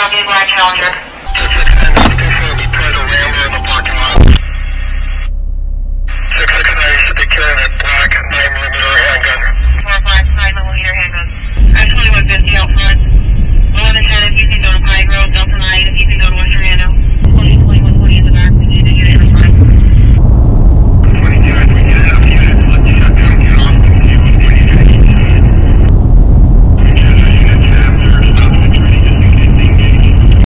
copy of my calendar.